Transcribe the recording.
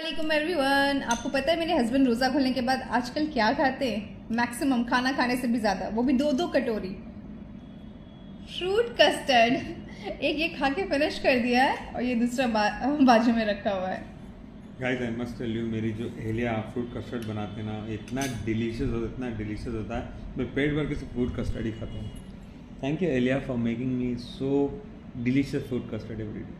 वालेकुम एवरीवन। आपको पता है मेरे हस्बैंड रोज़ा खोलने के बाद आजकल क्या खाते हैं? मैक्सिमम खाना खाने से भी ज़्यादा। वो भी दो दो कटोरी। फ्रूट कस्टर्ड एक ये खा के फिनिश कर दिया है और ये दूसरा बा, बाजू में रखा हुआ है। Guys I must tell you मेरी जो अहलिया फ्रूट कस्टर्ड बनाते ना इतना डिलीशियस होता इतना डिलीशियस होता है। मैं पेट भर के सिर्फ़ फ्रूट कस्टर्ड ही खाता हूँ। Thank you Aliya for making me so delicious fruit custard every day